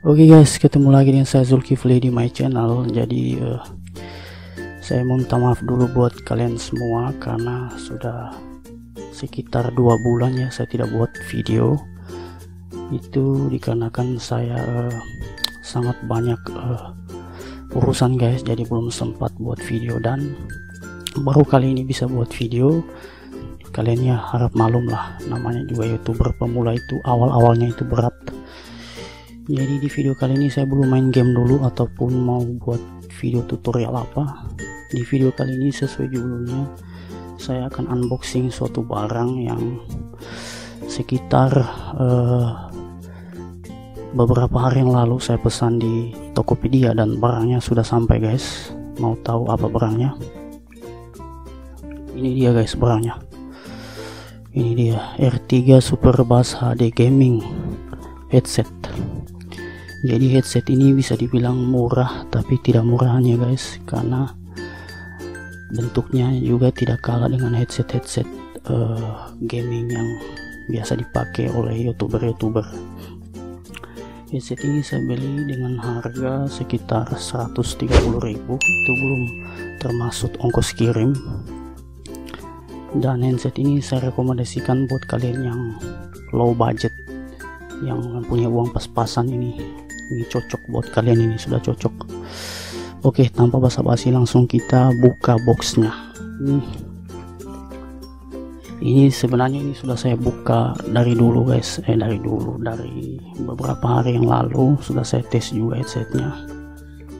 Oke okay guys, ketemu lagi dengan saya Zulkifli di my channel. Jadi uh, saya minta maaf dulu buat kalian semua karena sudah sekitar dua bulan ya saya tidak buat video. Itu dikarenakan saya uh, sangat banyak uh, urusan guys, jadi belum sempat buat video dan baru kali ini bisa buat video. Kalian ya harap malum lah, namanya juga youtuber pemula itu awal-awalnya itu berat jadi di video kali ini saya belum main game dulu ataupun mau buat video tutorial apa. Di video kali ini sesuai judulnya saya akan unboxing suatu barang yang sekitar uh, beberapa hari yang lalu saya pesan di Tokopedia dan barangnya sudah sampai guys. Mau tahu apa barangnya? Ini dia guys barangnya. Ini dia R3 Super Bass HD Gaming headset jadi headset ini bisa dibilang murah tapi tidak murahnya guys. Karena bentuknya juga tidak kalah dengan headset-headset uh, gaming yang biasa dipakai oleh youtuber-youtuber. Headset ini saya beli dengan harga sekitar 130.000 itu belum termasuk ongkos kirim. Dan headset ini saya rekomendasikan buat kalian yang low budget yang punya uang pas-pasan ini ini cocok buat kalian ini sudah cocok. Oke tanpa basa-basi langsung kita buka boxnya. Ini ini sebenarnya ini sudah saya buka dari dulu guys. Eh dari dulu dari beberapa hari yang lalu sudah saya tes juga headsetnya.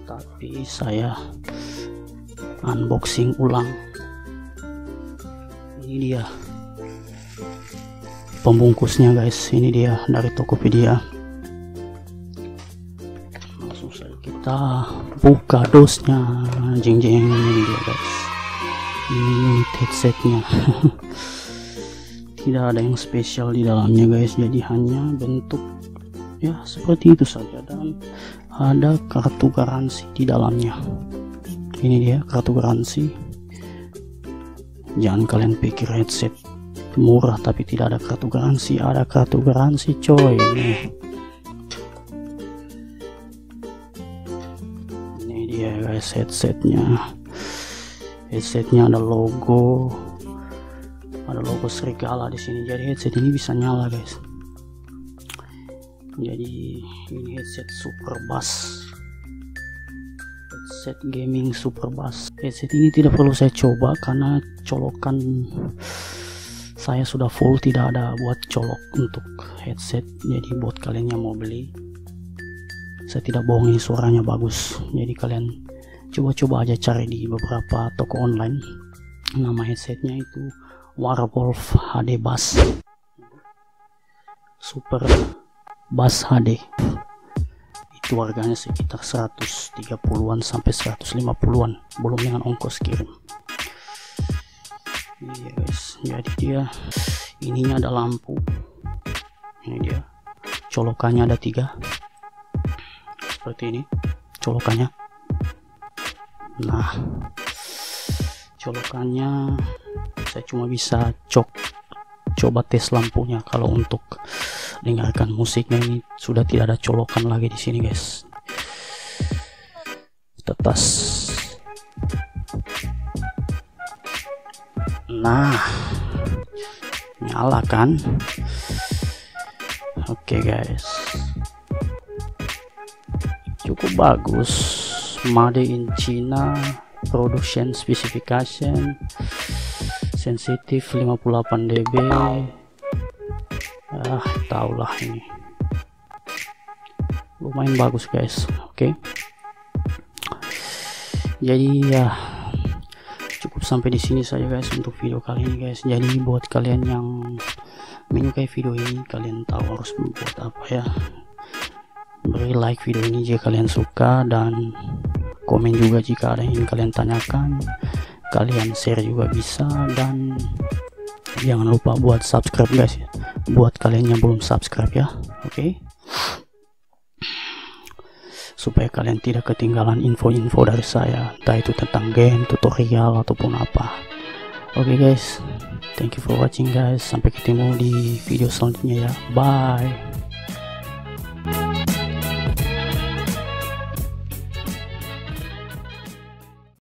Tapi saya unboxing ulang. Ini dia pembungkusnya guys. Ini dia dari Tokopedia kita buka dosnya jeng jeng ini dia guys. Ini headsetnya. Tidak ada yang spesial di dalamnya guys. Jadi hanya bentuk ya seperti itu saja. Dan ada kartu garansi di dalamnya. Ini dia kartu garansi. Jangan kalian pikir headset murah tapi tidak ada kartu garansi. Ada kartu garansi coy. nih guys headsetnya headsetnya ada logo. Ada logo serigala di sini. Jadi headset ini bisa nyala guys. Jadi ini headset super bass. Headset gaming super bass. Headset ini tidak perlu saya coba karena colokan saya sudah full tidak ada buat colok untuk headset. Jadi buat kalian yang mau beli saya tidak bohongi suaranya bagus. Jadi kalian coba-coba aja cari di beberapa toko online. Nama headsetnya itu Warwolf HD Bass. Super Bass HD itu harganya sekitar 130-an sampai 150-an belum dengan ongkos kirim. Guys. Jadi dia ininya ada lampu. Ini dia. Colokannya ada tiga. Seperti ini. Colokannya nah colokannya saya cuma bisa cok coba tes lampunya. Kalau untuk dengarkan musiknya ini sudah tidak ada colokan lagi di sini guys. Tetas nah nyala kan? Oke okay, guys. Cukup bagus made in China production specification sensitif 58 dB. Ah tahulah ini. Lumayan bagus guys. Oke. Okay. jadi ya cukup sampai di sini saja guys untuk video kali ini guys. Jadi buat kalian yang menyukai video ini kalian tahu harus membuat apa ya. Beri like video ini jika kalian suka dan komen juga jika ada yang ingin kalian tanyakan. Kalian share juga bisa dan jangan lupa buat subscribe guys ya. Buat kalian yang belum subscribe ya. Oke. Okay? supaya kalian tidak ketinggalan info-info dari saya entah itu tentang game tutorial ataupun apa. Oke okay guys. Thank you for watching guys. Sampai ketemu di video selanjutnya ya. Bye